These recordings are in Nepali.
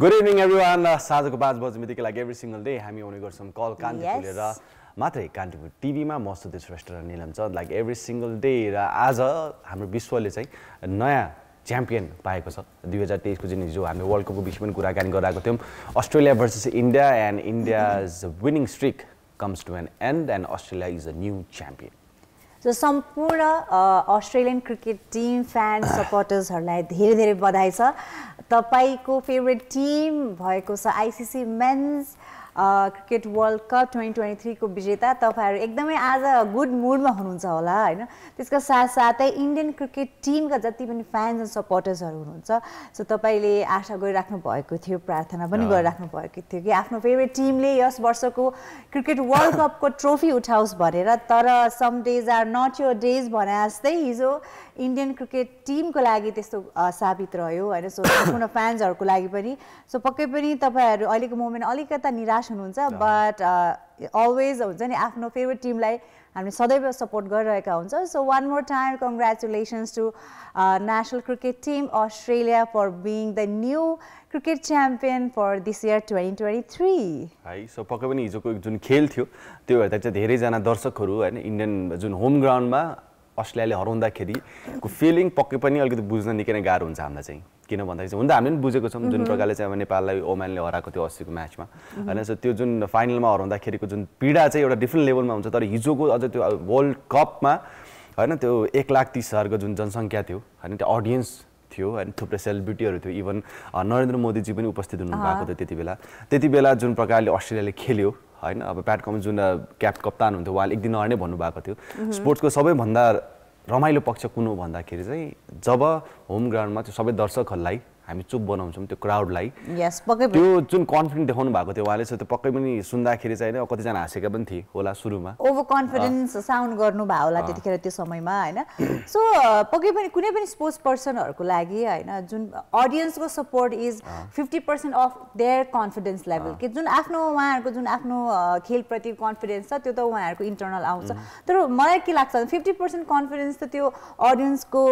गुड इभिनिङ एभ्री वान साँझको पाँच बजी मितिको लागि एभ्री सिङ्गल डे हामी आउने गर्छौँ कल कान्ति Yes. खुलेर मात्रै कान्तिपुर टिभीमा म सुदेश श्रेष्ठ र निलम छ। लाइक एभ्री सिङ्गल डे र आज हाम्रो विश्वले चाहिँ नयाँ च्याम्पियन पाएको छ। दुई हजार तेइसको जुन हिजो हामी वर्ल्ड कपको विषय पनि कुराकानी गरिरहेको थियौँ। Australia versus India and India's winning streak comes to an end and Australia is a new champion so सम्पूर्ण अस्ट्रेलियन क्रिकेट टिम फ्यान सपोर्टर्सहरूलाई धेरै धेरै बधाई छ। तपाईँको फेभरेट टिम भएको छ ICC men's cricket world cup twenty twenty थ्रीको विजेता तपाईँहरू एकदमै आज गुड मुडमा हुनुहुन्छ होला होइन त्यसका साथसाथै इन्डियन क्रिकेट टिमका जति पनि फ्यान्स एन्ड सपोर्टर्सहरू हुनुहुन्छ सो तपाईँले आशा गरिराख्नु भएको थियो प्रार्थना पनि। गरिराख्नु भएको थियो कि आफ्नो फेभरेट टिमले यस वर्षको क्रिकेट वर्ल्ड कपको ट्रोफी उठाओस् भनेर तर some days are not your days भने जस्तै हिजो इन्डियन क्रिकेट टिमको लागि त्यस्तो साबित रह्यो होइन? सो सम्पूर्ण फ्यान्सहरूको लागि पनि। सो पक्कै पनि तपाईँहरू अहिलेको मोमेन्ट अलिकता निराश हुनुहुन्छ बट अलवेज हुन्छ नि आफ्नो फेभरेट टिमलाई हामीले सदैव सपोर्ट गरिरहेका हुन्छ। So one more time congratulations to national cricket team Australia for being the new cricket champion for this year twenty twenty three है सो पक्कै पनि हिजोको जुन खेल थियो त्यो हेर्दा चाहिँ धेरैजना दर्शकहरू होइन इन्डियन जुन होम ग्राउन्डमा अस्ट्रेलियाले हराउँदाखेरिको फिलिङ पक्कै पनि अलिकति बुझ्न निकै नै गाह्रो हुन्छ हामीलाई चाहिँ। किन भन्दाखेरि चाहिँ हुन त हामीले पनि बुझेको छौँ जुन प्रकारले चाहिँ अब नेपाललाई ओमानले हराएको थियो अस्तिको म्याचमा। होइन सो त्यो जुन फाइनलमा हराउँदाखेरिको जुन पीडा चाहिँ एउटा डिफ्रेन्ट लेभलमा हुन्छ तर हिजोको अझ त्यो वर्ल्ड कपमा होइन त्यो एक लाख तिस हजारको जुन जनसङ्ख्या थियो होइन त्यो अडियन्स थियो होइन थुप्रै सेलिब्रिटीहरू थियो। इभन नरेन्द्र मोदीजी पनि उपस्थित हुनु भएको थियो त्यति बेला। त्यति बेला जुन प्रकारले अस्ट्रेलियाले खेल्यो होइन अब प्याट कम जुन क्याप कप्तान हुन्थ्यो उहाँले एक दिन अगाडि नै भन्नुभएको थियो। स्पोर्ट्सको सबैभन्दा रमाइलो पक्ष कुन हो भन्दाखेरि चाहिँ जब होम ग्राउन्डमा त्यो सबै दर्शकहरूलाई हामी चुप बनाउँछौँ त्यो क्राउडलाई यस पक्कै पनि। त्यो जुन कन्फिडेन्ट देखाउनु भएको थियो उहाँले त्यो पक्कै पनि सुन्दाखेरि चाहिँ होइन कतिजना हाँसेका पनि थिए होला सुरुमा। ओभर कन्फिडेन्स साउन्ड गर्नुभयो होला त्यतिखेर त्यो समयमा होइन? सो पक्कै पनि कुनै पनि स्पोर्ट्स पर्सनहरूको लागि होइन जुन अडियन्सको support is fifty percent of their confidence level कि जुन आफ्नो उहाँहरूको जुन आफ्नो खेलप्रति कन्फिडेन्स छ त्यो त उहाँहरूको इन्टरनल आउँछ। तर मलाई के लाग्छ फिफ्टी पर्सेन्ट कन्फिडेन्स त त्यो अडियन्सको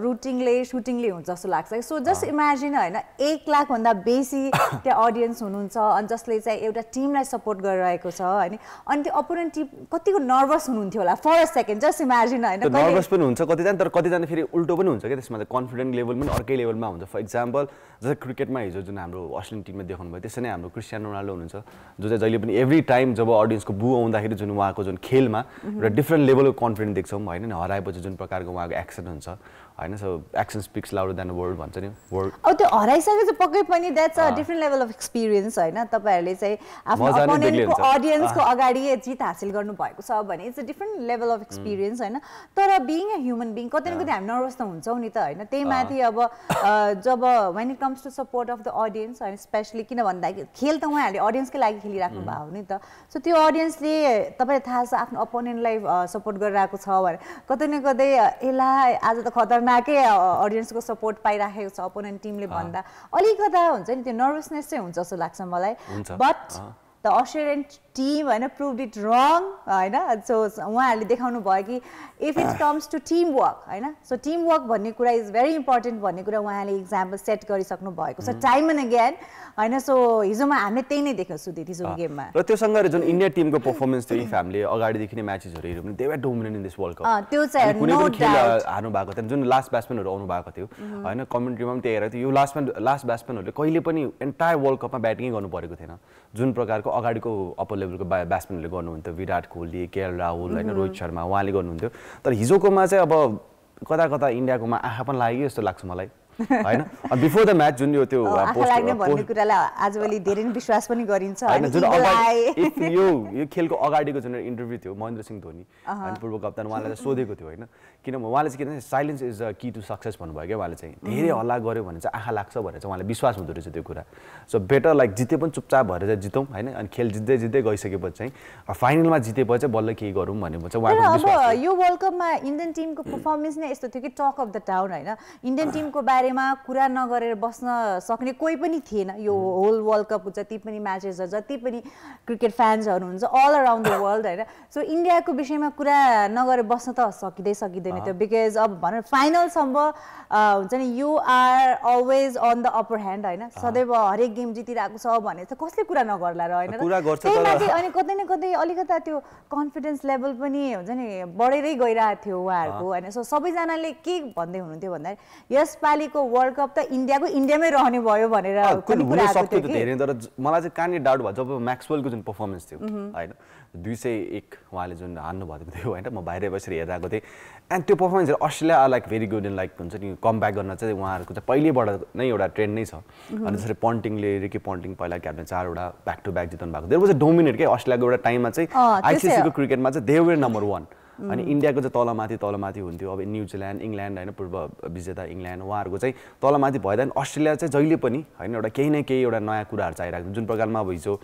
रुटिङले सुटिङले हुन्छ जस्तो लाग्छ। सो जस्ट इमेजिन होइन एक लाखभन्दा बेसी त्यहाँ अडियन्स हुनुहुन्छ अनि जसले चाहिँ एउटा टिमलाई सपोर्ट गरिरहेको छ होइन। अनि त्यो अपोनेन्ट टिम कतिको नर्भस हुनुहुन्थ्यो होला for a second just imagine होइन नर्भस पनि हुन्छ कतिजना तर कतिजना फेरि उल्टो पनि हुन्छ क्या त्यसमा चाहिँ कन्फिडेन्ट लेभल पनि अर्कै लेभलमा हुन्छ। फर इक्जाम्पल जस्तै क्रिकेटमा हिजो जुन हाम्रो अस्ट्रेलियन टिममा देखाउनु भयो त्यसै नै हाम्रो क्रिस्टियानो रोनाल्डो हुनुहुन्छ जो चाहिँ जहिले पनि एभ्री टाइम जब अडियन्सको बु आउँदाखेरि जुन उहाँको जुन खेलमा एउटा डिफ्रेन्ट लेभलको कन्फिडेन्ट देख्छौँ होइन हराएपछि जुन प्रकारको उहाँको एक्सन हुन्छ। होइन so action speaks louder than world भन्छ नि। वर्ल्ड अब त्यो हराइसकेपछि पक्कै पनि that's a. Different level of experience होइन तपाईँहरूले चाहिँ आफ्नो अपोनेन्टको। अडियन्सको अगाडि जित हासिल गर्नुभएको छ भने it's a different level of experience होइन। तर बिङ अ ह्युमन बिङ कति न कति हामी नर्भस त हुन्छौँ नि त होइन। त्यही माथि अब जब when it comes to support of the audience होइन स्पेसली किन भन्दाखेरि खेल त उहाँहरूले अडियन्सकै लागि खेलिराख्नु भएको हो नि त। सो त्यो अडियन्सले तपाईँलाई थाहा छ आफ्नो अपोनेन्टलाई सपोर्ट गरिरहेको छ भने कतै न कतै एला आज त खतरनाकै अडियन्सको सपोर्ट पाइराखेको छ अपोनेन्ट टिमले भन्दा अलिकता हुन्छ नि त्यो नर्भसनेस चाहिँ हुन्छ जस्तो लाग्छ मलाई। बट। द अस्ट्रेलियन टिम होइन प्रुभ इट रङ होइन सो उहाँहरूले देखाउनु भयो कि if it comes to team work होइन सो टिम वर्क भन्ने कुरा इज भेरी इम्पोर्टेन्ट भन्ने कुरा उहाँले इक्जाम्पल सेट गरिसक्नु भएको छ. टाइम एन्ड अगेन होइन सो हिजोमा हामीले त्यही नै देख्यौँ सुधि हिजोको गेममा। र त्योसँग रिजन इन्डिया टिमको पर्फर्मेन्स थियो इफ हामीले अगाडिदेखि नै म्याचेसहरू हेऱ्यौँ भने they were dominant in this world cup त्यो चाहिँ कुनै पनि खेल. हार्नु भएको थिएन। जुन लास्ट ब्याट्सम्यानहरू आउनु भएको थियो होइन कमेन्ट्रीमा पनि त्यही हेरेको थियो। यो लास्ट लास्ट ब्याट्सम्यानहरूले कहिले पनि एन्टायर वर्ल्ड कपमा ब्याटिङै गर्नु परेको थिएन। जुन प्रकारको अगाडिको अप्पर लेभलको ब्या ब्याट्सम्यानहरूले गर्नुहुन्थ्यो विराट कोहली केएल राहुल होइन रोहित शर्मा उहाँले गर्नुहुन्थ्यो। तर हिजोकोमा चाहिँ अब कता कता इन्डियाकोमा आँखा पनि लाग्यो जस्तो लाग्छ मलाई। होइन? बिफोर द म्याच जुन यो त्यो अँ, कुरालाई आजभोलि धेरै नै विश्वास पनि गरिन्छ यो यो खेलको अगाडिको जुन इन्टरभ्यू थियो महेन्द्र सिंह धोनी होइन पूर्व कप्तान उहाँलाई सोधेको थियो होइन? किन उहाँले चाहिँ किन silence is the key to success भन्नुभयो क्या उहाँले चाहिँ। धेरै हल्ला गऱ्यो भने चाहिँ आँखा लाग्छ भनेर चाहिँ उहाँले विश्वास हुँदो रहेछ त्यो कुरा। सो बेटर लाइक जिते पनि चुपचाप भएर चाहिँ जितौँ होइन? अनि खेल जित्दै जित्दै गइसकेपछि चाहिँ फाइनलमा जितेपछि चाहिँ बल्ल केही गरौँ भन्ने चाहिँ। यो वर्ल्ड कपमा इन्डियन टिमको पर्फर्मेन्स नै यस्तो थियो कि टक अफ द टाउन होइन? इन्डियन टिमको बारेमा कुरा नगरेर बस्न सक्ने कोही पनि थिएन। यो होल वर्ल्ड कपको जति पनि म्याचेसहरू जति पनि क्रिकेट फ्यान्सहरू हुन्छ अल अराउन्ड द वर्ल्ड होइन। सो इन्डियाको विषयमा कुरा नगरेर बस्न त सकिँदै सकिँदैन थियो बिकज अब भनौँ फाइनलसम्म हुन्छ नि you are always on the upper hand होइन। सदैव हरेक गेम जितिरहेको छ भने चाहिँ कसले कुरा नगर्ला र होइन अनि कतै न कतै अलिकता त्यो कन्फिडेन्स लेभल पनि हुन्छ नि बढेरै गइरहेको थियो उहाँहरूको होइन। सो सबैजनाले के भन्दै हुनुहुन्थ्यो भन्दाखेरि यसपालिको वर्ल्ड कप त इन्डियाको इन्डियामै रहने भयो भनेर आएको धेरै तर मलाई चाहिँ कहाँनिर डाउट भयो जब म्याक्सवेलको जुन पर्फर्मेन्स थियो होइन दुई सय एक उहाँले जुन हान्नु भएको थियो होइन म बाहिर बसेर हेरिरहेको थिएँ। एन्ड त्यो performance Australia are like very good in like हुन्छ नि कम ब्याक गर्न चाहिँ उहाँहरूको चाहिँ पहिल्यैबाट नै एउटा ट्रेन्ड नै छ। अनि जसरी पन्टिङले रिकी पन्टिङ पहिला क्याप्टन चारवटा ब्याक टु ब्याक जिताउनु भएको देयर वाज अ डोमिनेट के अस्ट्रेलियाको एउटा टाइममा चाहिँ। आइसिसीको क्रिकेटमा चाहिँ देवर नम्बर वान अनि इन्डियाको चाहिँ तलमाथि तलमाथि हुन्थ्यो। अब न्युजिल्यान्ड इङ्ल्यान्ड होइन पूर्व विजेता इङ्ल्यान्ड उहाँहरूको चाहिँ तलमाथि भएदेखि अस्ट्रेलिया चाहिँ जहिले पनि होइन एउटा केही न केही एउटा नयाँ कुराहरू चाहिरहेको। जुन प्रकारमा अब हिजो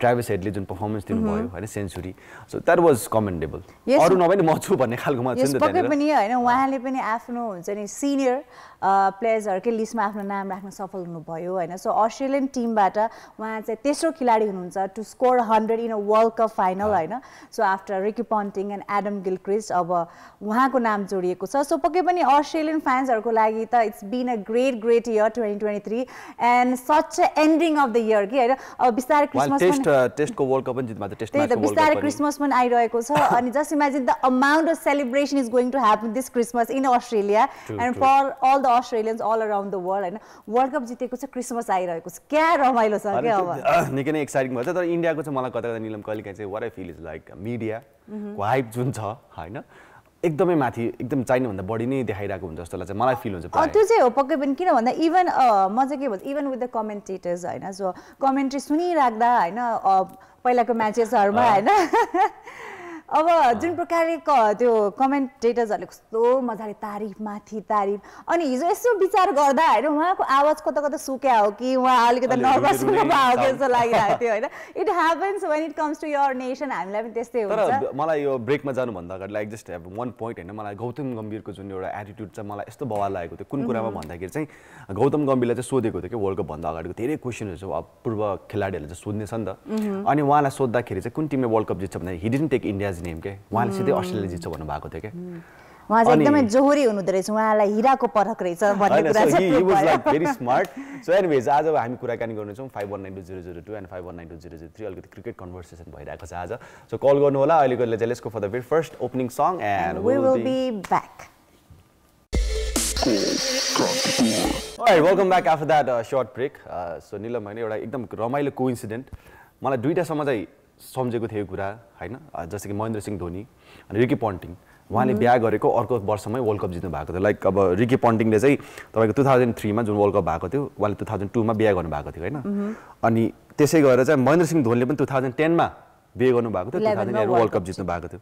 ट्राभेस हेडले जुन पर्फर्मेन्स दिनुभयो होइन century. So that was commendable. अरू नभए नि म छु भन्ने खालको पनि होइन उहाँले पनि आफ्नो हुन्छ नि सिनियर प्लेयर्सहरूकै लिस्टमा आफ्नो नाम राख्न सफल हुनुभयो होइन? सो अस्ट्रेलियन टिमबाट उहाँ चाहिँ तेस्रो खेलाडी हुनुहुन्छ to score hundred in a world cup final होइन? So after Ricky Ponting and Adam Gilchrist अब उहाँको नाम जोडिएको छ। सो पक्कै पनि अस्ट्रेलियन फ्यान्सहरूको लागि त it's been a great great year twenty twenty three and such ending of the year कि होइन? अब बिस्तारै क्रिसमस बिस्तारै क्रिसमस पनि आइरहेको छ अनि just imagine the amount of celebration is going to happen this Christmas in Australia and. For all the Australians all around the world होइन? वर्ल्ड कप जितेको छ क्रिसमस आइरहेको छ। क्या रमाइलो छ क्या अब निकै नै एक्साइटिङ भन्छ। तर इन्डियाको चाहिँ मलाई कता कता निलम कहिले काहीँ चाहिँ what I feel is like मिडियाको हाइप जुन छ होइन? एकदमै माथि एकदम चाहिने भन्दा बढी नै देखाइरहेको हुन्छ जस्तो लाग्छ। मलाई फिल हुन्छ। त्यो चाहिँ हो पक्कै पनि। किन भन्दा इभन म चाहिँ के भन्छ इभन विथ द कमेन्टेटर्स होइन? सो कमेन्ट्री सुनिराख्दा होइन पहिलाको म्याचेसहरूमा होइन? अब जुन प्रकारले क- त्यो कमेन्टेटर्सहरूले कस्तो मजाले तारिफ माथि तारिफ अनि हिजो यसो विचार गर्दा होइन उहाँको आवाज कता कता सुक्या हो कि उहाँ अलिकति अलि नर्भस हुनुभएको sound. जस्तो लागिरहेको थियो होइन। It happens when it comes to your nation हामीलाई पनि त्यस्तै हुन्छ। मलाई यो ब्रेकमा जानुभन्दा अगाडि like just have one point होइन मलाई गौतम गम्भीरको जुन एउटा एटिट्युड चाहिँ मलाई यस्तो बवाल लागेको थियो। कुन कुरामा भन्दाखेरि चाहिँ गौतम गम्भीरलाई चाहिँ सोधेको थियो कि वर्ल्ड कपभन्दा अगाडिको धेरै क्वेसनहरू चाहिँ अब पूर्व खेलाडीहरूले चाहिँ सोध्ने छ नि त अनि उहाँलाई सोद्धाखेरि चाहिँ कुन टिमले वर्ल्ड कप जित्छ भन्दाखेरि हिडिन टेक इन्डियाज नेम के उहाँले सिधै अस्ट्रेलिया जित्छ भन्नुभएको थियो क्या उहाँ चाहिँ एकदमै जोहोरी हुनुहुँदो रहेछ उहाँलाई हिराको परख रहेछ भन्ने कुरा सो चाहिँ भेरी स्मार्ट सो एनिवेज आज हामी कुराकानी गर्नेछौँ five one nine two zero zero two and five one nine two zero zero three अलिकति क्रिकेट कन्भर्सेसन भइरहेको छ आज सो कल गर्नु होला अहिलेको चाहिँ let's go for the very first opening song and back. Alright, welcome back after that uh, short break. Uh, so Neelam होइन एउटा एकदम रमाइलो को इन्सिडेन्ट मलाई दुइटासम्म चाहिँ सम्झेको थियो कुरा होइन? जस्तै कि महेन्द्र सिंह धोनी अनि रिकी पन्टिङ। उहाँले बिहा गरेको अर्को वर्षमै वर्ल्ड कप जित्नु भएको थियो। लाइक अब रिकी पन्टिङले चाहिँ तपाईँको to thousand थ्रीमा June world cup भएको थियो उहाँले टु थाउजन्ड टूमा बिहा गर्नुभएको थियो होइन? अनि त्यसै गरेर चाहिँ महेन्द्र सिंह धोनीले पनि टु थाउजन्ड टेनमा बिहे गर्नुभएको थियो टु 11 मा थाउजन्ड वर्ल्ड कप जित्नु। भएको थियो।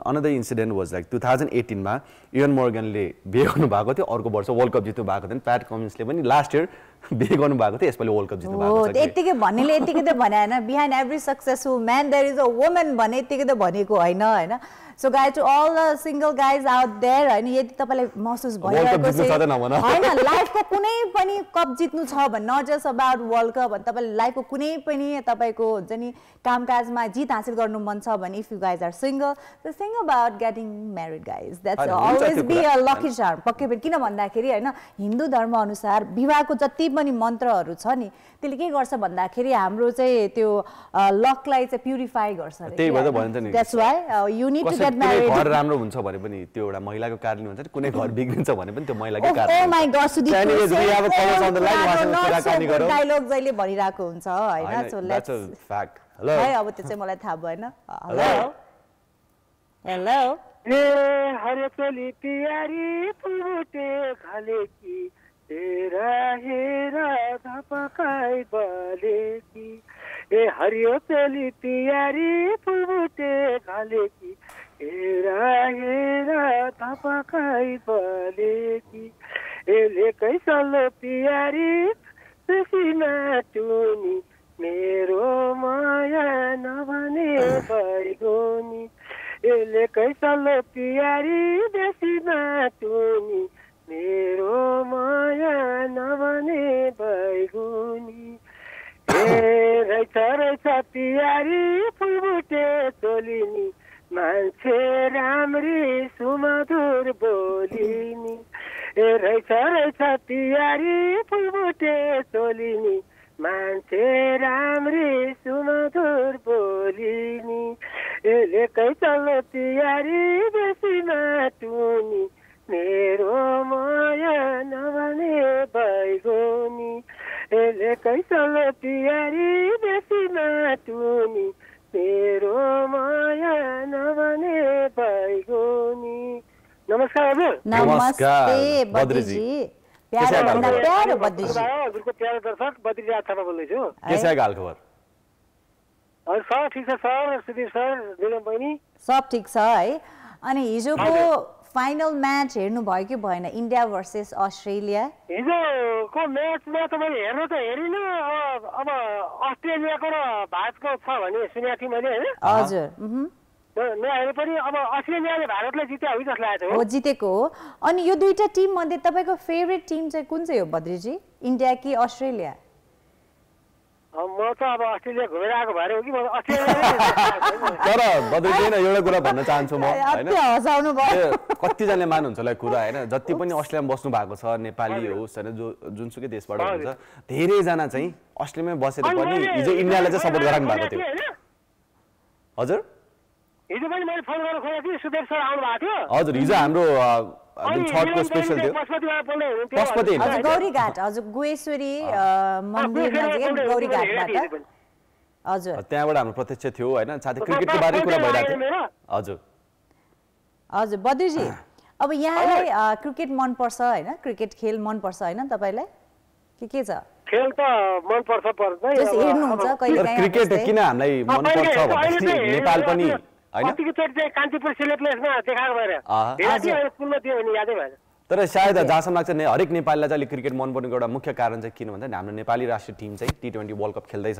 Another incident was like two thousand एटिनमा Eoin मोर्गनले बिहे गर्नुभएको थियो। अर्को वर्ष वर्ल्ड कप जित्नु भएको थियो। प्याट कमिन्सले पनि लास्ट इयर बिहे गर्नुभएको थियो। यसपालि वर्ल्ड कप जित्नु भएको कि। यत्तिकै भन्नेले यत्तिकै त भने होइन। Behind every successful man there is a woman भने यत्तिकै त भनेको होइन होइन। So guy to all the single guys out there होइन यदि तपाईँलाई महसुस भइरहेको छ। होइन लाइफको कुनै पनि कप जित्नु छ भने not just about world cup भने तपाईँले लाइफको कुनै पनि तपाईँको हुन्छ नि कामकाजमा जित हासिल गर्नु मन छ भने if you guys are single the thing about getting married guys that's always be. A lucky charm पक्कै पनि किन भन्दाखेरि होइन हिन्दू धर्म अनुसार विवाहको जति पनि मन्त्रहरू छ नि त्यसले के गर्छ भन्दाखेरि हाम्रो चाहिँ त्यो लकलाई चाहिँ प्युरिफाई गर्छ त्यही भएर त भन्छ नि। द्याट्स वाइ यु घर राम्रो हुन्छ भने पनि त्यो एउटा महिलाको कारणले हुन्छ नि कुनै घर बिग्रिन्छ भने पनि त्यो महिलाकै कारण। डायलग जहिले भनिरहेको हुन्छ होइन? So let's. है अब त्यो चाहिँ मलाई थाहा भएन। हेलो हेलो ए हरे चोली प्यारी फुटे खाले की हेरा हेरा धपकाई बलेकी। ए हरियो चली तियारी फुलबुटे घलेकी हेरा हेरा सुसीमा टुनी मेरो माया नभने बैगुनी यसले कैसलो पियारी बेसीमा टुनी मेरो माया नभने बैगुनी ए रहेछ रहेछ पियारी फुलबुटे चोलिनी। मान्छे राम्री सुमधुर बोलिनी। ए रहेछ रहेछ पियारी फुलबुटे चोलिनी। मान्छे राम्री सुमधुर बोलिनी। यसले कैचल्लो तिहारी बेसीमा टुनी मेरो माया नभने बैगुनी यसले कैचल्लो तिहारी बेसीमा टुनी मेरो माया नभने बैगुनी नमस्कार हजुर नमस्कार, नमस्ते बद्रीजी। प्यारो भन्दा? प्यारो बद्रीजी। हजुरको प्यारो दर्शक थापा बोल्दैछु। के छ हाल खबर? हजुर सर ठिक छ सर सुधीर सर बहिनी सब ठिक छ है? अनि हिजोको फाइनल म्याच हेर्नुभयो कि भएन? India versus Australia. हिजोको म्याचमा त मैले हेर्न त हेरिनँ। अब अस्ट्रेलियाको र भारतको छ भने सुनेको थिएँ मैले होइन? हजुर। नहेरे पनि अब अस्ट्रेलियाले भारतलाई जित्यो हो जस्तो लागेको हो जितेको हो। अनि यो दुईटा टिम मध्ये तपाईँको फेभरेट टिम चाहिँ कुन चाहिँ हो बद्रीजी? इन्डिया कि अस्ट्रेलिया? म त अब अस्ट्रेलिया घुमेर आएको भएर हो कि म तर बद्रीजी होइन एउटा कुरा भन्न चाहन्छु म होइन? कतिजनाले मान्नुहुन्छ होला कुरा होइन? जति पनि अस्ट्रेलियामा बस्नु भएको छ नेपाली होस् होइन जो जुनसुकै देशबाट हुनुहुन्छ धेरैजना चाहिँ अस्ट्रेलियामै बसेर पनि हिजो इन्डियालाई चाहिँ सपोर्ट गराउनु भएको थियो। हजुर? हिजो पनि मैले फोन गरेर खोजेको थिएँ सुदेश सर आउनु भएको थियो। हजुर हिजो हाम्रो त्यहाँबाट हाम्रो प्रत्यक्ष थियो होइन? साथै क्रिकेटको बारे कुरा भइरहेको थियो। हजुर। हजुर बद्रीजी अब यहाँलाई क्रिकेट मनपर्छ होइन? क्रिकेट खेल मनपर्छ होइन तपाईँलाई? के के छ? खेल त मनपर्छ पर्छ क्रिकेट? किन हामीलाई मनपर्छ भनेपछि नेपाल पनि होइन तर सायद जहाँसम्म लाग्छ नि हरेक नेपालीलाई चाहिँ अलिक क्रिकेट मनपर्नुको एउटा मुख्य कारण चाहिँ किन भन्दा हाम्रो नेपाली राष्ट्रिय टिम चाहिँ टी ट्वेन्टी वर्ल्ड कप खेल्दैछ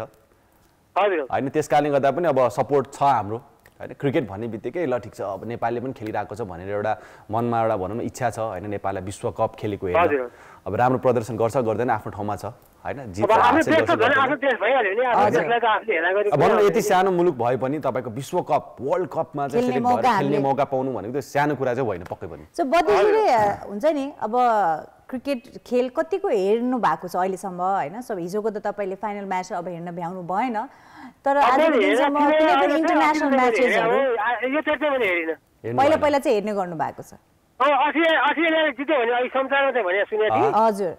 हजुर. होइन त्यस कारणले गर्दा पनि अब सपोर्ट छ हाम्रो. होइन क्रिकेट भन्ने बित्तिकै ल ठिक छ अब नेपालले पनि खेलिरहेको छ भनेर एउटा मनमा एउटा भनौँ न इच्छा छ। होइन नेपाललाई विश्वकप खेलेको हेर्न। अब राम्रो प्रदर्शन गर्छ गर्दैन आफ्नो ठाउँमा छ। होइन भनौँ न यति सानो मुलुक भए पनि तपाईँको विश्वकप वर्ल्ड कपमा चाहिँ खेल्ने मौका खेल्ने हामीले- मौका पाउनु भनेको त्यो सानो कुरा चाहिँ होइन पक्कै पनि। हुन्छ नि अब क्रिकेट खेल कतिको हेर्नु भएको छ अहिलेसम्म होइन? सो हिजोको त तपाईँले फाइनल म्याच अब हेर्न भ्याउनु भएन। तर इन्टरनेसनल म्याचेसहरू पहिला। पहिला चाहिँ हेर्ने गर्नु भएको छ। हजुर।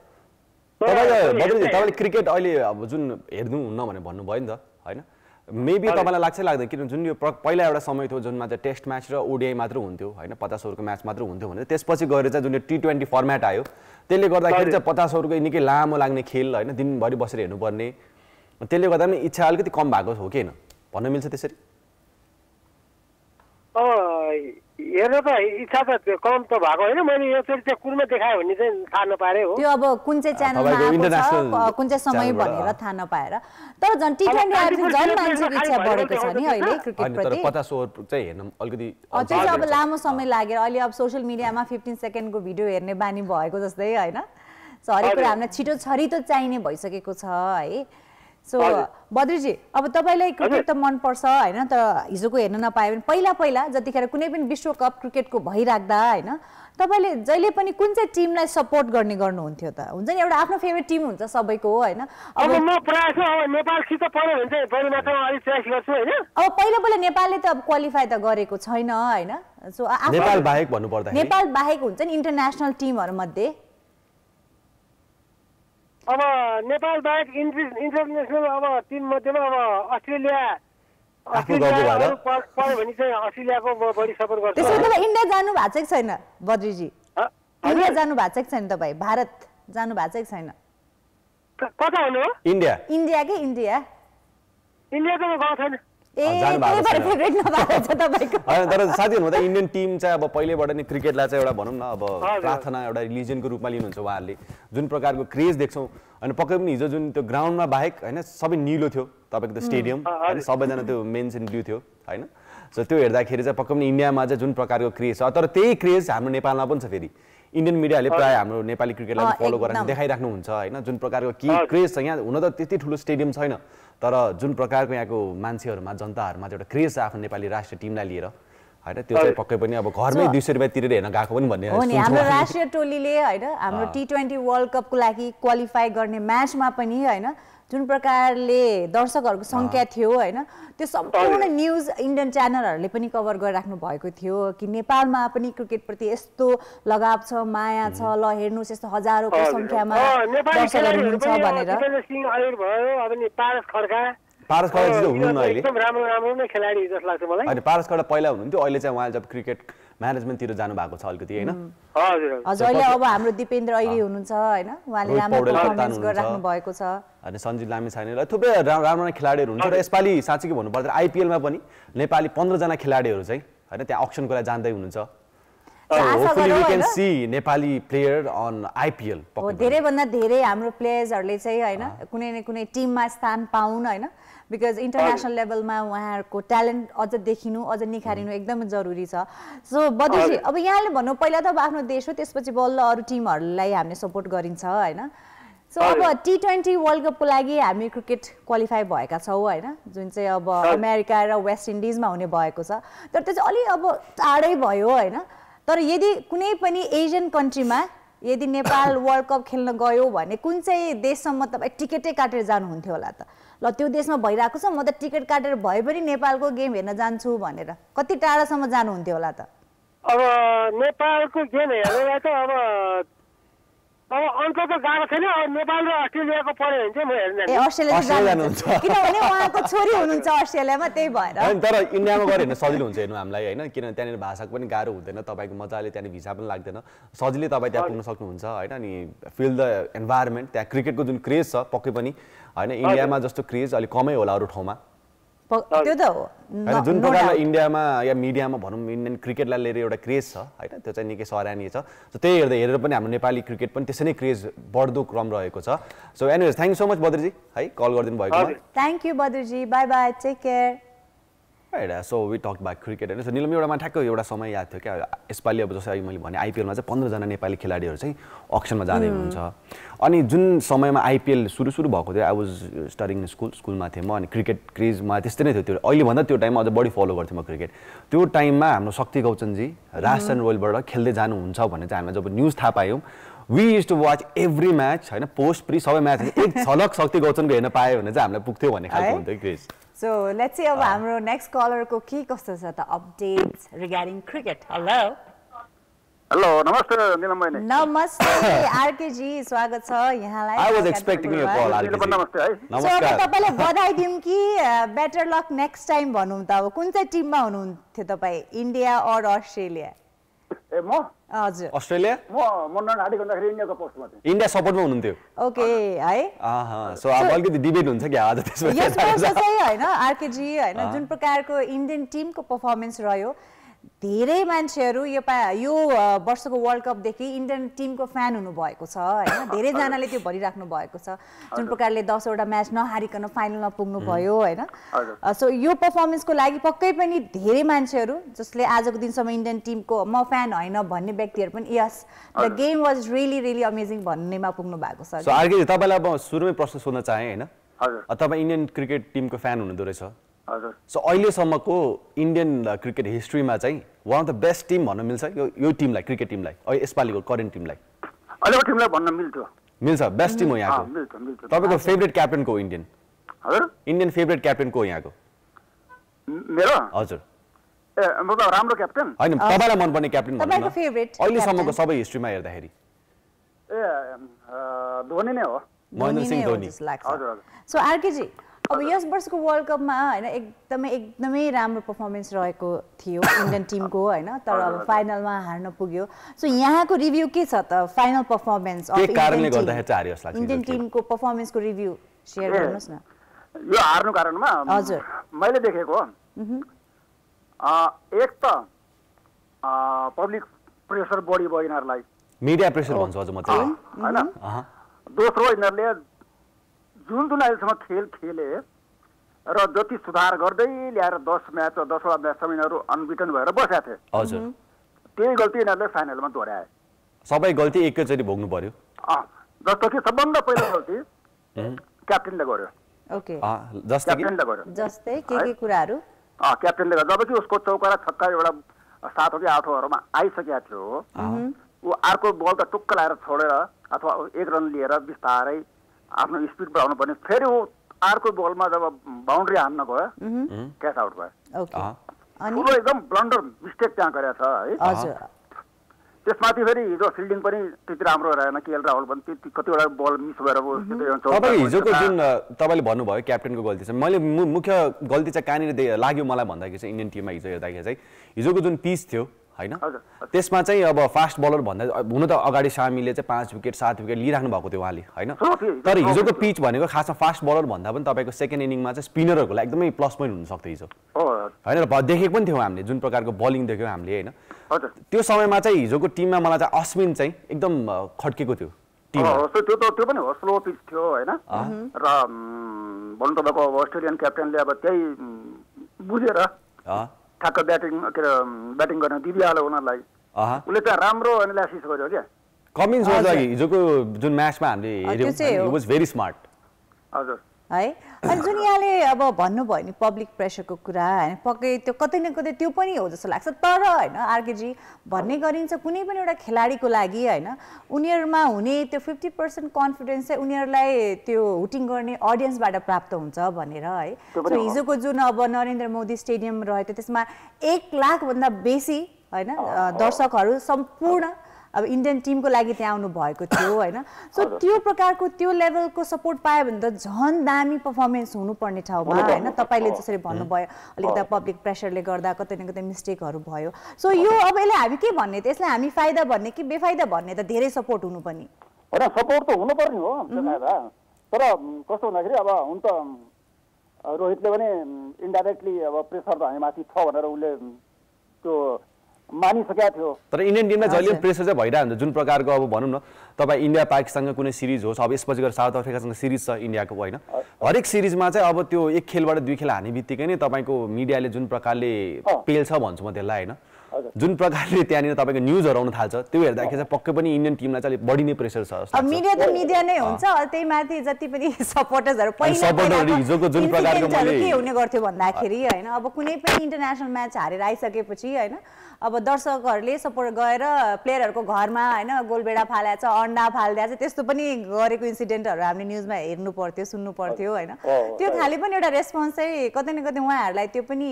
तपाईँले तपाईँले क्रिकेट अहिले अब जुन हेर्नुहुन्न भनेर भन्नुभयो नि त होइन? मेबी तपाईँलाई लाग्छ लाग्दैन किनभने जुन यो पहिला एउटा समय थियो जुनमा चाहिँ टेस्ट म्याच र ओडिआई मात्र हुन्थ्यो होइन? पचास ओभरको म्याच मात्र हुन्थ्यो भने त्यसपछि गएर चाहिँ जुन यो टी ट्वेन्टी फर्मेट आयो त्यसले गर्दाखेरि चाहिँ पचास ओभरको निकै लामो लाग्ने खेल होइन? दिनभरि बसेर हेर्नुपर्ने। त्यसले गर्दा पनि इच्छा अलिकति कम भएको हो कि होइन? भन्न मिल्छ त्यसरी? अब हेर्न त इच्छा त त्यो कम त भएको होइन। मैले यो चाहिँ कुनमा देखायो भन्ने चाहिँ थाहा नपाएँ हो। त्यो अब कुन चाहिँ च्यानलमा कुन चाहिँ समय भनेर। थाहा नपाएर। तर झन् टी ट्वेन्टी आएपछि झन् मान्छेको इच्छा बढेको छ नि अहिले होइन क्रिकेट तर प्रति पचास ओभर चाहिँ हेर्न अलिकति त्यो अब लामो समय लागेर अहिले अब सोसियल मिडियामा फिफ्टिन सेकेन्डको भिडियो हेर्ने बानी भएको जस्तै होइन। सो हरेक कुरा हामीलाई छिटो छरितो चाहिने भइसकेको छ है। सो बद्रीजी अब तपाईँलाई क्रिकेट त मनपर्छ होइन तर हिजोको हेर्न नपायो भने पहिला पहिला जतिखेर कुनै पनि विश्वकप क्रिकेटको भइराख्दा होइन? तपाईँले जहिले पनि कुन चाहिँ टिमलाई सपोर्ट गर्ने गर्नुहुन्थ्यो त? हुन्छ नि एउटा आफ्नो फेभरेट टिम हुन्छ सबैको होइन? अब म प्रायः अब नेपालसित पऱ्यो भने चाहिँ मात्रामा अलिक प्रयास गर्छु होइन? अब पहिला पहिला नेपालले त अब क्वालिफाई त गरेको छैन होइन? सो नेपाल बाहेक नेपाल बाहेक हुन्छ नि इन्टरनेसनल टिमहरूमध्ये। अब नेपाल बाहेक इन्टर इन्टरनेसनल अब टिम मध्येमा अब अस्ट्रेलिया भने चाहिँ अस्ट्रेलियाको बढी सपोर्ट गर्छु। इन्डिया जानु भएको छैन बद्रीजी? ह? इन्डिया जानु भएको छ कि छैन तपाईँ? भारत जानु भएको छ कि छैन कता हुनु? हो इन्डिया। इन्डिया कि इन्डिया? इन्डियाको म गएको छैन। तर साथी त इन्डियन टिम चाहिँ अब पहिल्यैबाट नै क्रिकेटलाई चाहिँ एउटा भनौँ न अब। प्रार्थना एउटा रिलिजनको रूपमा लिनुहुन्छ उहाँहरूले। जुन प्रकारको क्रेज देख्छौँ अनि पक्कै पनि हिजो जुन त्यो ग्राउन्डमा बाहेक होइन सबै निलो थियो। तपाईँको त्यो स्टेडियम होइन सबैजना त्यो मेन्स एन्ड ब्लू थियो होइन। सो त्यो हेर्दाखेरि चाहिँ पक्कै पनि इन्डियामा चाहिँ जुन प्रकारको क्रेज छ तर त्यही क्रेज हाम्रो नेपालमा पनि छ फेरि। इन्डियन मिडियाले प्रायः हाम्रो नेपाली क्रिकेटलाई फलो गरेर। देखाइराख्नुहुन्छ होइन। जुन प्रकारको के क्रेज छ यहाँ हुन त त्यति ठुलो स्टेडियम छैन। तर जुन प्रकारको यहाँको मान्छेहरूमा जनताहरूमा एउटा क्रेज छ आफ्नो नेपाली राष्ट्रिय टिमलाई लिएर होइन त्यो चाहिँ पक्कै पनि अब घरमै दुई सय रुपियाँ तिरेर हेर्न गएको पनि भन्ने हो नि हाम्रो हामी। राष्ट्रिय टोलीले होइन हाम्रो टी ट्वेन्टी वर्ल्ड कपको लागि क्वालिफाई गर्ने म्याचमा पनि होइन जुन प्रकारले दर्शकहरूको सङ्ख्या थियो होइन त्यो सम्पूर्ण न्युज इन्डियन च्यानलहरूले पनि कभर गरिराख्नु भएको थियो कि नेपालमा पनि क्रिकेटप्रति यस्तो लगाव छ माया छ ल हेर्नुहोस् यस्तो हजारौँको सङ्ख्यामा दर्शकहरू हुनुहुन्छ भनेर। पारस खड्का। हुनुहुन्न अहिले। एकदम राम्रो राम्रो नै खेलाडी जस्तो लाग्छ मलाई। होइन पारस खड्का पहिला हुनुहुन्थ्यो अहिले चाहिँ उहाँले जब क्रिकेट म्यानेजमेन्टतिर जानुभएको छ अलिकति होइन? हजुर हजुर। हजुर अहिले अब हाम्रो दिपेन्द्र ऐरी हुनुहुन्छ होइन? उहाँले राम्रो पर्फर्मेन्स हुनुहुन्छ। गरिराख्नु भएको छ। अनि सञ्जीव लामी छैन। र थुप्रै राम्रो राम्रो खेलाडीहरू हुन्छ र यसपालि साँच्चै के भन्नुपर्दा आइपिएलमा पनि नेपाली पन्ध्रजना खेलाडीहरू चाहिँ होइन त्यहाँ अक्सनको लागि जाँदै हुनुहुन्छ। नेपाली प्लेयर अन आइपिएल धेरैभन्दा धेरै हाम्रो प्लेयर्सहरूले चाहिँ होइन कुनै न कुनै टिममा स्थान पाउन् होइन? बिकज इन्टरनेसनल लेभलमा उहाँहरूको ट्यालेन्ट अझ देखिनु अझ निखारिनु एकदमै जरुरी छ। सो बदुजी अब यहाँले भन्नु पहिला त अब आफ्नो देश हो त्यसपछि बल्ल अरू टिमहरूलाई हामीले सपोर्ट गरिन्छ होइन? सो अब टी ट्वेन्टी वर्ल्ड कपको लागि हामी क्रिकेट क्वालिफाई भएका छौँ होइन? जुन चाहिँ अब अमेरिका र वेस्ट इन्डिजमा हुने भएको छ। तर त्यो चाहिँ अलिक अब टाढै भयो होइन? तर यदि कुनै पनि एसियन कन्ट्रीमा यदि नेपाल वर्ल्ड कप खेल्न गयो भने कुन चाहिँ देशसम्म तपाईँ टिकटै काटेर जानुहुन्थ्यो होला त? ल त्यो देशमा भइरहेको छ म त टिकट काटेर भए पनि नेपालको गेम हेर्न जान्छु भनेर। कति टाढासम्म जानुहुन्थ्यो होला त? अब नेपालको गेम हेर्नेलाई त अब अब अङ्क त गएको छैन अब नेपाल र अस्ट्रेलियाको पऱ्यो भने चाहिँ म हेर्न ए जान्छु। अस्ट्रेलिया चाहिँ अस्ट्रेलिया जानुहुन्छ जानुहुन्छ। किनभने उहाँको छोरी हुनुहुन्छ अस्ट्रेलियामा त्यही भएर। तर इन्डियामा गएर हेर्न सजिलो हुन्छ हेर्नु हामीलाई होइन? किनभने त्यहाँनिर भाषाको पनि गाह्रो हुँदैन तपाईँको मजाले त्यहाँनिर भिसा पनि लाग्दैन। सजिलै तपाईँ त्यहाँ पुग्न सक्नुहुन्छ होइन? अनि फिल द इन्भाइरोमेन्ट त्यहाँ क्रिकेटको जुन क्रेज छ पक्कै पनि होइन? इन्डियामा जस्तो क्रेज अलिक कमै होला अरू ठाउँमा। त्यो त हो। जुन प्रकारले इन्डियामा या मिडियामा भनौँ इन्डियन क्रिकेटलाई लिएर एउटा क्रेज छ होइन त्यो चाहिँ निकै सराहनीय छ। सो त्यही हेर्दा हेरेर पनि हाम्रो नेपाली क्रिकेट पनि त्यसै नै क्रेज बढ्दो क्रम रहेको छ। So anyways thank you so much Badriji. है कल गरिदिनु हजुर। Thank you Badruji. Bye bye take care right so we talk by cricket होइन सो निलम एउटामा ठ्याक्क एउटा समय याद थियो क्या। यसपालि अब जस्तै मैले भने आइपिएलमा चाहिँ पन्ध्रजना नेपाली खेलाडीहरू चाहिँ अक्सनमा जाँदै हुनुहुन्छ। अनि जुन समयमा आइपिएल सुरु सुरु भएको थियो आई वाज स्टडिङ स्कुल स्कुलमा थिएँ म अनि क्रिकेट क्रेजमा त्यस्तै नै थियो त्यो। अहिलेभन्दा त्यो टाइममा अझ बढी फलो गर्थेँ म क्रिकेट त्यो टाइममा हाम्रो शक्ति गौचनजी राजस्थान रोयलबाट खेल्दै जानुहुन्छ भने चाहिँ हामीले जब न्युज थाहा पायौँ we use to watch every match होइन? पोस्ट प्री सबै म्याच एक झलक शक्ति गौचनको हेर्न पायो भने चाहिँ हामीलाई पुग्थ्यो भन्ने खालको है? हुन्थ्यो क्रेज सो लेट्स सी अब हाम्रो नेक्स्ट कलरको के कस्तो छ त updates regarding cricket hello hello नमस्ते निलम बहिनी। नमस्ते आरकेजी स्वागत छ यहाँलाई। Your गर्नुभयो। call, दिदी RK पनि नमस्ते है। नमस्कार। तपाईँलाई बधाई दिउँ कि बेटर लक नेक्स्ट टाइम भनौँ त अब। कुन चाहिँ टिममा हुनुहुन्थ्यो तपाईँ? इन्डिया अर अस्ट्रेलिया ए म? हजुर। अस्ट्रेलिया? म मनोहर हाटी गर्दाखेरि इन्डियाको पोस्टमा थिएँ इन्डिया सपोर्टमा हुनुहुन्थ्यो। ओके है। सो अब अलिकति डिबेट हुन्छ कि आज त्यसमा? यस वर्ष चाहिँ होइन आरकेजी होइन जुन प्रकारको इन्डियन टिमको पर्फर्मेन्स रह्यो धेरै मान्छेहरू यो पा यो वर्षको वर्ल्ड कपदेखि इन्डियन टिमको फ्यान हुनुभएको छ होइन? धेरैजनाले त्यो भनिराख्नु भएको छ। जुन प्रकारले दसवटा म्याच नहारिकन फाइनलमा पुग्नु भयो होइन? सो यो पर्फर्मेन्सको लागि पक्कै पनि धेरै मान्छेहरू जसले आजको दिनसम्म इन्डियन टिमको म फ्यान होइन भन्ने व्यक्तिहरू पनि yes the game was really really amazing भन्नेमा पुग्नु भएको छ। तपाईँलाई अब सुरुमै प्रश्न सोध्न चाहेँ होइन? तपाईँ इन्डियन क्रिकेट टिमको फ्यान हुनुहुँदो रहेछ? हजुर। सो अहिलेसम्मको इन्डियन क्रिकेट हिस्ट्रीमा चाहिँ one of the best team भन्न मिल्छ यो यो टिमलाई क्रिकेट टिमलाई यसपालिको करेन्ट टिमलाई अहिलेको टिमलाई भन्न मिल्थ्यो। मिल्छ बेस्ट टिम हो यहाँको। मिल्छ मिल्छ तपाईँको फेभरेट क्याप्टेन को हो इन्डियन हजुर। इन्डियन फेभरेट क्याप्टेन को हो यहाँको। मेरो? हजुर। ए मतलब राम्रो क्याप्टेन होइन तपाईँलाई मनपर्ने क्याप्टेन तपाईँको favorite अहिलेसम्मको? सबै हिस्ट्रीमा हेर्दाखेरि। ए धोनी नै हो। महेन्द्र धोनी सिंह धोनी। हजुर, हजुर। सो आरकेजी अब यस वर्षको वर्ल्ड कपमा होइन एकदमै एकदमै राम्रो पर्फर्मेन्स रहेको थियो इन्डियन टिमको होइन तर अब फाइनलमा हार्न पुग्यो। सो यहाँको रिभ्यू के छ त? Final performance Indian? टिमको पर्फर्मेन्सको रिभ्यू सेयर गर्नुहोस् न। यो हार्नु कारणमा हजुर। मैले देखेको अ, एक त पब्लिक प्रेसर बढी भयो यिनीहरूलाई। मिडिया प्रेसर भन्छु अझ म चाहिँ। होइन। दोस्रो यिनीहरूले जुन जुन अहिलेसम्म खेल खेले र जति सुधार गर्दै ल्याएर दस म्याच दसवटा म्याचसम्म यिनीहरू अनबिटन भएर बसेका थिए। हजुर। त्यही गल्ती यिनीहरूले फाइनलमा दोहोऱ्याए। सबै गल्ती एकैचोटि भोग्नु पर्यो। अँ, जस्तो कि सबभन्दा पहिलो गल्ती क्याप्टेनले गर्यो। क्याप्टेनले गर्यो। जस्तै के के कुराहरू? अँ, क्याप्टेनले गर्दा जब कि उसको चौका र छक्का एउटा सातौँ कि आठौँ ओभरमा आइसकेका थियो ऊ अर्को बल त टुक्क लगाएर छोडेर अथवा एक रन लिएर बिस्तारै आफ्नो स्पिड बढाउनु पर्ने। फेरि ऊ अर्को बलमा जब बााउन्ड्री हान्न गयो क्याच आउट भयो। ओके। अँ। अनि ठुलो एकदम ब्लन्डर मिस्टेक त्यहाँ गरेको छ है। हजुर। त्यसमाथि फेरि हिजो फिल्डिङ पनि त्यति राम्रो रहेन केएल राहुल पनि त्यति कतिवटा बल मिस भएर तपाईँको हिजोको। जुन तपाईँले भन्नुभयो क्याप्टेनको गल्ती चाहिँ मैले मुख्य गल्ती चाहिँ कहाँनिर लाग्यो मलाई भन्दाखेरि चाहिँ इन्डियन टिममा हिजो हेर्दाखेरि चाहिँ हिजोको जुन पिच थियो होइन। त्यसमा चाहिँ अब फास्ट बलर भन्दा हुन त अगाडि सामीले चाहिँ पाँच विकेट सात विकेट लिइराख्नु भएको थियो उहाँले होइन? तर हिजोको। पिच भनेको खासमा फास्ट बलर भन्दा पनि तपाईँको सेकेन्ड इनिङमा चाहिँ स्पिनरहरूको लागि एकदमै प्लस पोइन्ट हुनसक्थ्यो हिजो। हो होइन र देखेको पनि थियौँ हामीले जुन प्रकारको बलिङ देख्यौँ हामीले होइन? त्यो समयमा चाहिँ हिजोको टिममा मलाई चाहिँ अश्विन चाहिँ एकदम खड्केको थियो त्यो त त्यो पनि हो स्लो पिच थियो होइन? र भन्नु तपाईँको अब अस्ट्रेलियन क्याप्टेनले अब त्यही बुझेर ठ्याक्क ब्याटिङ के अरे ब्याटिङ गर्न दिदिहाल्यो उनीहरूलाई अँ उसले त्यहाँ राम्रो एनालाइसिस गर्यो क्या कमिन्स वाज लाइक हिजोको जुन म्याचमा हामीले हेऱ्यौँ भेरी स्मार्ट हजुर है? अनि जुन यहाँले अब भन्नुभयो नि पब्लिक प्रेसरको कुरा होइन? पक्कै त्यो कतै न कतै त्यो पनि हो जस्तो लाग्छ। तर होइन आरकेजी भन्ने गरिन्छ कुनै पनि एउटा खेलाडीको लागि होइन? उनीहरूमा हुने त्यो फिफ्टी पर्सेन्ट कन्फिडेन्स चाहिँ उनीहरूलाई त्यो हुटिङ गर्ने अडियन्सबाट प्राप्त हुन्छ भनेर है? सो। हिजोको जुन अब नरेन्द्र मोदी स्टेडियम थियो त्यसमा एक लाखभन्दा बेसी होइन दर्शकहरू सम्पूर्ण अब इन्डियन टिमको लागि त्यहाँ आउनु भएको थियो होइन? सो त्यो प्रकारको त्यो लेभलको सपोर्ट पायो भने त झन् दामी पर्फर्मेन्स हुनुपर्ने ठाउँमा होइन? तपाईँले जसरी भन्नुभयो अलिकति पब्लिक प्रेसरले गर्दा कतै न कतै मिस्टेकहरू भयो। सो यो अब यसलाई हामी के भन्ने त? यसलाई हामी फाइदा भन्ने कि बेफाइदा भन्ने त धेरै सपोर्ट हुनु पनि होइन सपोर्ट त हुनुपर्ने हो तर कस्तो भन्दाखेरि अब हुन त रोहितले पनि इन्डाइरेक्टली अब प्रेसर त हामी माथि छ भनेर उसले त्यो मानिसकेका थियो। तर इन्डियन टिममा जहिले प्रेसर चाहिँ भइरहेको हुन्छ। जुन प्रकारको अब भनौँ न तपाईँ इन्डिया पाकिस्तानको कुनै सिरिज होस् अब यसपछि गएर साउथ अफ्रिकासँग सिरिज छ इन्डियाको होइन? हरेक सिरिजमा चाहिँ अब त्यो एक खेलबाट दुई खेल हाने बित्तिकै नै तपाईँको मिडियाले जुन प्रकारले। पेल्छ भन्छु म त्यसलाई होइन। जुन प्रकारले त्यहाँनिर तपाईँको न्युजहरू आउन थाल्छ त्यो हेर्दाखेरि चाहिँ पक्कै पनि इन्डियन टिमलाई चाहिँ अलिक बढी नै प्रेसर छ। मिडिया त मिडिया नै हुन्छ त्यही माथि जति पनि सपोर्टर्सहरू हिजोको जुन प्रकारको के हुने गर्थ्यो भन्दाखेरि होइन अब कुनै पनि इन्टरनेसनल म्याच हारेर आइसकेपछि होइन अब दर्शकहरूले सपोर्ट गएर प्लेयरहरूको घरमा होइन गोलबेडा फालेको छ अन्डा फालिदिएको छ त्यस्तो पनि गरेको इन्सिडेन्टहरू हामीले न्युजमा हेर्नु पर्थ्यो सुन्नु पर्थ्यो होइन। त्यो खालि पनि एउटा रेस्पोन्स चाहिँ कतै न कतै उहाँहरूलाई त्यो पनि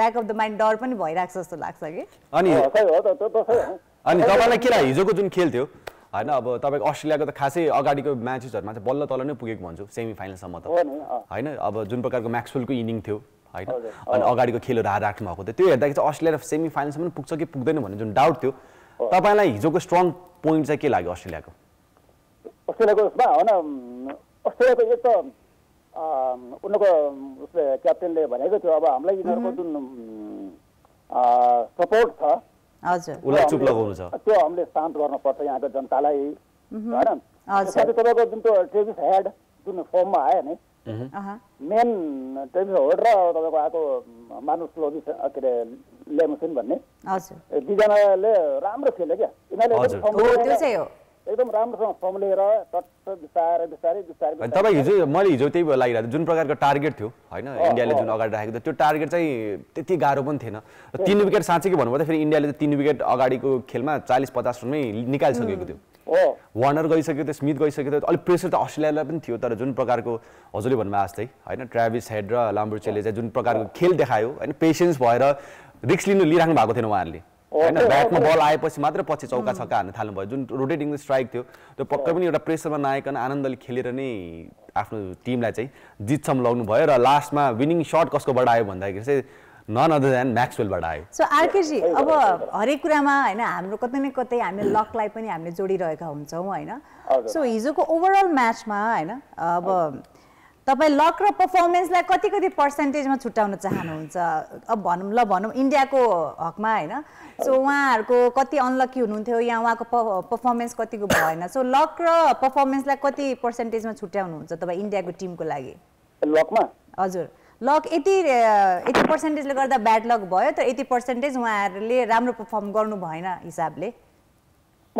ब्याक अफ द माइन्ड डर पनि भइरहेको छ जस्तो लाग्छ कि। अनि अनि तपाईँलाई के लाग्यो हिजोको जुन खेल थियो? होइन अब तपाईँको अस्ट्रेलियाको त खासै अगाडिको म्याचेसहरूमा चाहिँ बल्ल तल नै पुगेको भन्छु सेमी फाइनलसम्म त। होइन अब जुन प्रकारको म्याक्सवेलको इनिङ थियो होइन अनि अगाडिको खेलहरू हार राख्नु भएको थियो। त्यो हेर्दाखेरि चाहिँ अस्ट्रेलिया सेमी फाइनलसम्म पुग्छ कि पुग्दैन भन्ने जुन डाउट थियो तपाईँलाई हिजोको स्ट्रङ पोइन्ट चाहिँ के लाग्यो अस्ट्रेलियाको? अस्ट्रेलियाको उसमा होइन अस्ट्रेलियाको एक त उनीहरूको उसले क्याप्टेनले भनेको थियो अब हामीलाई यिनीहरूको जुन सपोर्ट छ। हजुर। उसलाई त्यो चुप हामीले- लगाउनु छ। त्यो हामीले शान्त गर्नुपर्छ यहाँको जनतालाई। होइन। साथै तपाईँको जुन त्यो ट्रेभिस हेड जुन फर्ममा आयो नि। मेन ट्रेभिस हेड र तपाईँको आएको मानुस लोबिस के अरे लेमुसिन भन्ने। दुईजनाले राम्रो खेल्यो क्या? यिनीहरूले। एकदम राम्रोसँग फर्म लिएर टट्ट बिस्तारै बिस्तारै बिस्तारै तपाईँ हिजो मैले हिजो त्यही लागिरहेको जुन प्रकारको टार्गेट थियो होइन इन्डियाले जुन अगाडि राखेको थियो त्यो टार्गेट चाहिँ त्यति गाह्रो पनि थिएन। तिन विकेट साँच्चै के भन्नुपर्दा फेरि इन्डियाले चाहिँ तिन विकेट अगाडिको खेलमा चालिस पचास रनमै निकालिसकेको थियो। वार्नर गइसक्यो थियो स्मिथ गइसक्यो थियो अलिक प्रेसर त अस्ट्रेलियालाई पनि थियो तर जुन प्रकारको हजुरले भन्नुभयो जस्तै होइन ट्राभिस हेड र लाम्बुर्चेले चाहिँ जुन प्रकारको खेल देखायो होइन पेसेन्स भएर रिक्स लिनु लिइराख्नु भएको थिएन उहाँहरूले। होइन ब्याटमा बल आएपछि मात्र पछि चौका छक्का हान्न थाल्नुभयो जुन रोटेटिङ स्ट्राइक थियो त्यो पक्कै पनि एउटा प्रेसरमा नआइकन आनन्दले खेलेर नै आफ्नो टिमलाई चाहिँ जितसम्म लग्नु भयो र लास्टमा विनिङ सट कसकोबाट आयो भन्दाखेरि चाहिँ नन अदर देन म्याक्सवेलबाट आयो। सो आरकेजी अब हरेक कुरामा होइन हाम्रो कतै न कतै हामीले लकलाई पनि हामीले जोडिरहेका हुन्छौँ होइन। सो हिजोको ओभरअल म्याचमा होइन अब तपाईँ लक र पर्फर्मेन्सलाई कति कति पर्सेन्टेजमा छुट्याउन चाहनुहुन्छ? अब भनौँ ल भनौँ इन्डियाको हकमा होइन। सो उहाँहरूको कति अनलकी हुनुहुन्थ्यो या उहाँको पर्फर्मेन्स कतिको भएन? सो लक र पर्फर्मेन्सलाई कति पर्सेन्टेजमा छुट्याउनुहुन्छ तपाईँ इन्डियाको टिमको लागि? लकमा हजुर। लक यति यति पर्सेन्टेजले गर्दा ब्याड लक भयो तर यति पर्सेन्टेज उहाँहरूले राम्रो पर्फर्म गर्नु भएन हिसाबले।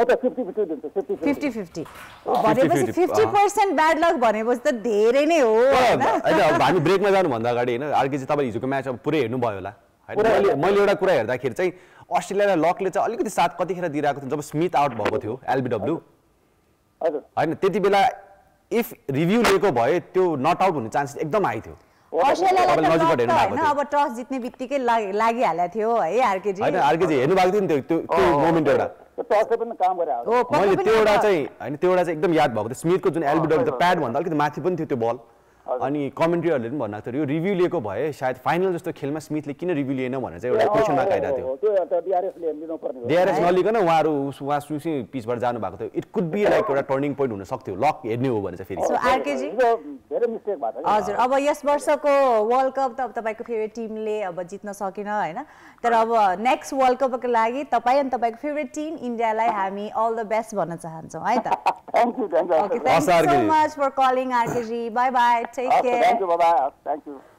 फिफ्टी फिफ्टी भनेपछि 50-50, फिफ्टी पर्सेन्ट ब्याड लक भनेपछि त धेरै नै हो होइन? हामी ब्रेकमा जानुभन्दा अगाडि होइन अर्को चाहिँ तपाईँ हिजोको म्याच अब पुरै हेर्नुभयो होला। होइन मैले एउटा कुरा हेर्दाखेरि चाहिँ अस्ट्रेलियालाई लकले चाहिँ अलिकति साथ कतिखेर दिइरहेको थियो जब स्मिथ आउट भएको थियो एलबिडब्ल्यू हजुर। होइन त्यति बेला इफ रिभ्यू लिएको भए त्यो नट आउट हुने चान्सेस एकदम हाई थियो। अब टस जित्ने बित्तिकै लागि- लागिहालेको थियो है आरकेजी। होइन चाहिँ हेर्नु भएको थियो नि त्यो त्यो त्यो मोमेन्ट एउटा। त्यो मैले एउटा चाहिँ होइन त्यो एउटा चाहिँ एकदम याद भएको थियो। स्मिथको जुन एलबिडब्ल्यू त्यो प्याडभन्दा अलिकति माथि पनि थियो त्यो बल। अनि कमेन्ट्रीहरूले पनि भन्नु थियो यो रिभ्यू लिएको भए सायद फाइनल जस्तो खेलमा स्मिथले किन रिभ्यू लिएन? भनेर चाहिँ एउटा क्वेसन मार्क आइरहेको थियो। डिआरएस नलिकन उहाँहरू उस- उहाँ सुसी पिचबाट जानुभएको थियो। इट कुड बी लाइक एउटा टर्निङ पोइन्ट हुन सक्थ्यो। लक हेर्ने हो भने चाहिँ फेरि। भएको। हजुर अब यस वर्षको वर्ल्ड कप त अब तपाईँको फेभरेट टिमले अब जित्न सकेन होइन? तर अब नेक्स्ट वर्ल्ड कपको लागि तपाईँ अनि तपाईँको फेभरेट टिम इन्डियालाई हामी अल द बेस्ट भन्न चाहन्छौँ है त? Thank you so. Much for calling RKG bye bye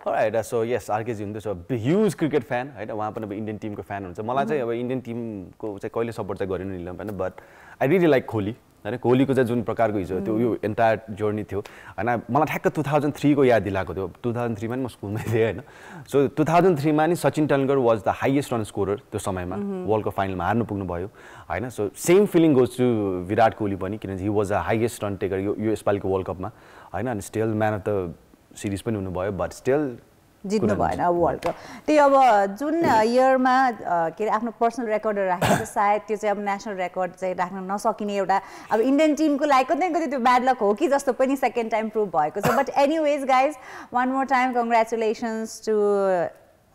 right so yes RKG हुँदैछ ह्युज क्रिकेट फ्यान होइन उहाँ पनि अब इन्डियन टिमको फ्यान हुन्छ मलाई चाहिँ अब इन्डियन टिमको चाहिँ कहिले सपोर्ट चाहिँ गरेन निलम होइन but I really like Kohli होइन? कोहलीको चाहिँ जुन प्रकारको हिजो त्यो यो एन्टायर जर्नी थियो होइन? मलाई ठ्याक्क टु थाउजन्ड थ्रीको याद दिलाएको थियो। टु थाउजन्ड थ्रीमा नि म स्कुलमै थिएँ होइन? सो टु थाउजन्ड थ्रीमा नि Sachin Tendulkar was the highest run scorer त्यो समयमा। वर्ल्ड कप फाइनलमा हार्नु पुग्नु भयो होइन? So same feeling goes to Virat Kohli पनि किनभने he was a highest run taker यो यो यसपालिको वर्ल्ड कपमा होइन? अनि still man of the series पनि हुनुभयो बट स्टिल जित्नु भएन अब वर्ल्ड कप त्यही अब जुन इयरमा के अरे आफ्नो पर्सनल रेकर्डहरू राखेको छ सायद त्यो चाहिँ अब नेसनल रेकर्ड चाहिँ राख्न नसकिने एउटा अब इन्डियन टिमको लागि कतै कतै त्यो ब्याड लक हो कि जस्तो पनि सेकेन्ड टाइम प्रुभ भएको छ। But anyways guys one more time congratulations to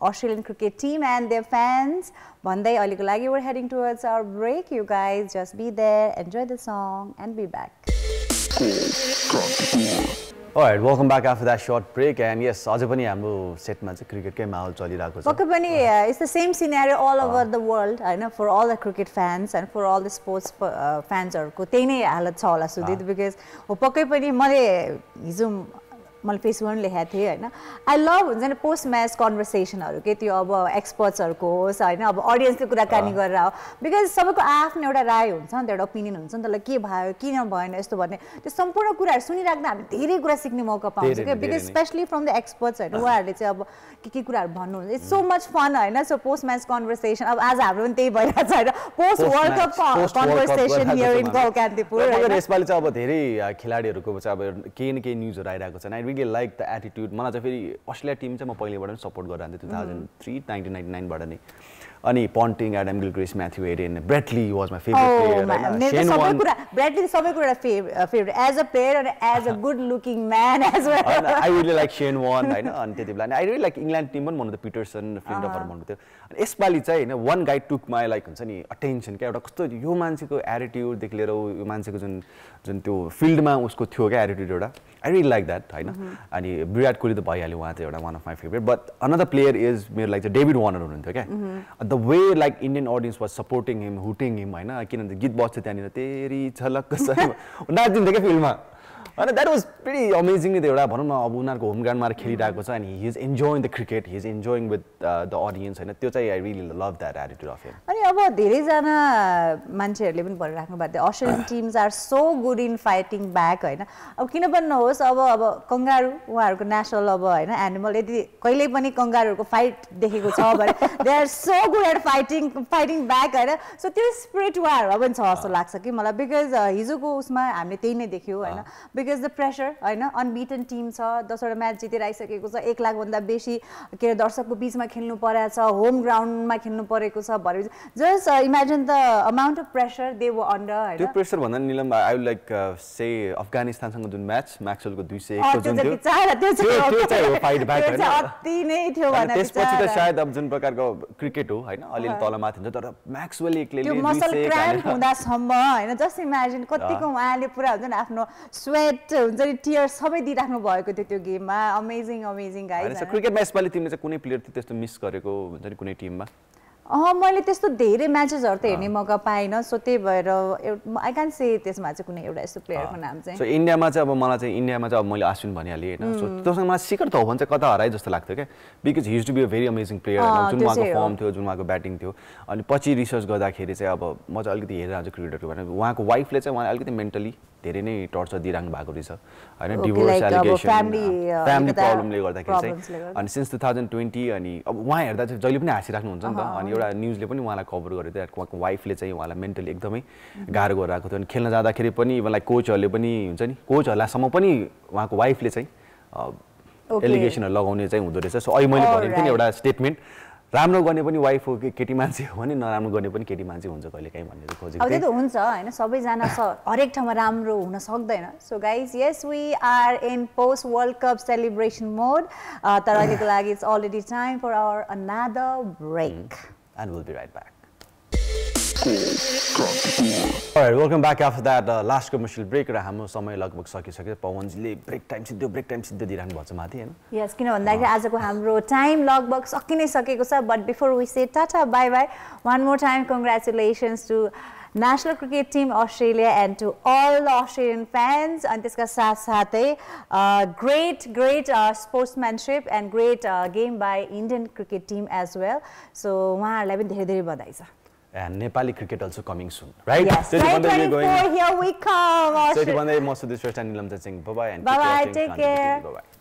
Australian cricket team and their fans भन्दै अहिलेको लागि we're heading towards our break you guys just be there enjoy the song and be back Alright, welcome back after that short break. And yes, अझै पनि हाम्रो सेटमा चाहिँ क्रिकेटकै माहौल चलिरहेको छ। पक्कै पनि it's the same scenario all over the world होइन for all the cricket fans and for all the sports फ्यान्सहरूको त्यही नै हालत छ होला सुदित बिकज हो पक्कै पनि मैले हिजो मैले फेसबुकमा लेखेको थिएँ होइन। आई लभ हुन्छ नि पोस्ट म्याच कन्भर्सेसनहरू के त्यो अब एक्सपर्ट्सहरूको होस् होइन अब अडियन्सले कुराकानी गरेर हो बिकज सबैको आफ्नो एउटा राय हुन्छ नि त एउटा ओपिनियन हुन्छ नि त ल के भयो किन भएन यस्तो भन्ने। त्यो सम्पूर्ण कुराहरू सुनिराख्दा हामी धेरै कुरा सिक्ने मौका पाउँछ क्या because. Especially from the experts होइन उहाँहरूले चाहिँ अब के के कुराहरू भन्नुहुन्छ। इट्स सो मच फन होइन। सो पोस्ट म्याच कन्भर्सेसन अब आज हाम्रो पनि त्यही भइरहेको छ होइन post world cup conversation here in call Kantipur यसपालि चाहिँ अब धेरै खेलाडीहरूको चाहिँ अब केही न केही न्युजहरू आइरहेको छ। रियली लाइक द एटिट्युड मलाई चाहिँ फेरि अस्ट्रेलिया टिम चाहिँ म पहिलेबाट पनि support गरिरहन्थेँ two thousand three nineteen ninety नाइनबाट नै। अनि Ponting Adam Gilchrist Matthew Hayden Brett Lee was my favourite my- मेरो त सबै कुरा फेभरेट एज अ प्लेयर अनि as a good looking man as well I really like Shane Warne होइन अनि त्यति बेला I really like England team पनि भन्नु पिटर्सन फ्लिन्डफर भन्नु थियो अनि यसपालि चाहिँ होइन one guide took my like हुन्छ नि अटेन्सन क्या। एउटा कस्तो यो मान्छेको एटिट्युडदेखि लिएर यो मान्छेको जुन जुन त्यो फिल्डमा उसको थियो क्या एटिट्युड एउटा। आई रियली लाइक द्याट होइन। अनि विराट कोहली त भइहाल्यो उहाँ चाहिँ एउटा one of my favourite but another player is मेरो लाइक चाहिँ डेभिड वार्नर हुनुहुन्थ्यो क्या। The way like Indian audience was supporting him hooting him होइन। किनभने गीत बज्थ्यो त्यहाँनिर तेरी छलक नाचिदिन्थ्यो क्या फिल्डमा। होइन द्याट वाज भेरी अमेजिङ त्यो एउटा भनौँ न अब उनीहरूको होम ग्राउन्डमा खेलिरहेको छ अनि he is enjoying the cricket he is enjoying with the audience होइन। त्यो चाहिँ I really love that attitude of him अनि अब धेरैजना मान्छेहरूले पनि भनिराख्नु भएको थियो Australian teams are so good in fighting back होइन। अब किन पनि नहोस् अब अब कङ्गारू उहाँहरूको नेसनल अब होइन एनिमल यदि कहिल्यै पनि कङ्गारूहरूको फाइट देखेको छ भने they are so good at fighting fighting back होइन। सो त्यो स्पिरिट उहाँहरूमा पनि छ जस्तो लाग्छ कि मलाई बिकज हिजोको उसमा हामीले त्यही नै देख्यौँ होइन। बिकज द प्रेसर होइन अनबिटन टिम छ दसवटा म्याच जितेर आइसकेको छ एक लाखभन्दा बेसी के अरे दर्शकको बिचमा खेल्नु परेको छ होम ग्राउन्डमा खेल्नु परेको छ भनेपछि just imagine the amount of pressure they were under त्यो प्रेसर भन्दा Neelam I would like say अफगानिस्तानसँग जुन म्याच म्याक्सवेलको दुई सय त्यो जुन थियो त्यो चाहिँ हो फाइट ब्याक होइन। अति नै थियो भने त्यसपछि त। सायद अब जुन प्रकारको क्रिकेट हो होइन अलिअलि तलमाथि हुन्छ तर म्याक्सवेल एक्लै त्यो मसल एक हालेर- हुँदासम्म होइन जस्ट इमेजिन कतिको उहाँले पुरा हुन्छ नि आफ्नो स्वेट हुन्छ नि टियर सबै दिइराख्नु भएको थियो त्यो गेममा। अमेजिङ अमेजिङ सर क्रिकेटमा यसपालि तिमीले चाहिँ कुनै प्लेयर त्यस्तो मिस गरेको हुन्छ नि कुनै टिममा अँ मैले त्यस्तो धेरै म्याचेसहरू त हेर्ने मौका पाइनँ सो त्यही भएर आई क्यान से त्यसमा चाहिँ कुनै एउटा यस्तो प्लेयरको नाम चाहिँ। सो इन्डियामा चाहिँ अब मलाई चाहिँ इन्डियामा चाहिँ अब मैले अश्विन भनिहालेँ होइन? सो त्योसँग मलाई शिखर त हो भने चाहिँ कता हराए जस्तो लाग्थ्यो क्या? Because his to be a very amazing player जुन उहाँको। फर्म थियो जुन उहाँको ब्याटिङ थियो। अनि पछि रिसर्च गर्दाखेरि चाहिँ अब म चाहिँ अलिकति हेरेर आउँछु क्रिकेटहरू भने उहाँको वाइफले चाहिँ उहाँलाई अलिकति मेन्टली धेरै नै टर्चर दिइराख्नु भएको रहेछ। होइन डिभोर्स एलिगेसन फ्यामिली प्रब्लमले गर्दाखेरि चाहिँ। अनि सिन्स टु थाउजन्ड ट्वेन्टी अनि अब उहाँ हेर्दा चाहिँ जहिले पनि हाँसिराख्नुहुन्छ नि त। अनि एउटा न्युजले पनि उहाँलाई कभर गरेको थियो। उहाँको वाइफले चाहिँ उहाँलाई मेन्टली एकदमै गाह्रो गरिरहेको थियो। अनि खेल्न जाँदाखेरि पनि लाइक कोचहरूले पनि हुन्छ नि कोचहरूलाई पनि उहाँको वाइफले चाहिँ. एलिगेसनहरू लगाउने चाहिँ हुँदो रहेछ। सो अहिले मैले भनेको थिएँ नि. एउटा स्टेटमेन्ट राम्रो गर्ने पनि वाइफ हो कि केटी मान्छे हो भने नराम्रो गर्ने पनि केटी मान्छे हुन्छ कहिले काहीँ भनेर खोजेको अब त्यो हुन्छ होइन सबैजना हरेक ठाउँमा राम्रो हुन सक्दैन। So guys yes we are in post world cup celebration mode तर अहिलेको लागि it's already time for our another break and we'll be right back. Back after that uh, last commercial break र हाम्रो समय लगभग सकिसक्यो। पवनजीले ब्रेक टाइम सिद्धो ब्रेक टाइम सिद्धो दिइरहनु भएको छ माथि होइन? यस किन भन्दाखेरि आजको हाम्रो टाइम लगभग सकि नै सकेको छ but before we say tata bye bye one more time congratulations to national cricket team Australia and to all the Australian fans अनि त्यसका साथसाथै great great sportsmanship and great game by Indian cricket team as well so उहाँहरूलाई पनि धेरै धेरै बधाई छ। And Nepali cricket also coming soon right Yes, त्यति भन्दै we 2024, going here we come. त्यति Australia. भन्दै म सुदेश श्रेष्ठ निलम चाहिँ bye and Bye-bye, take care. Bye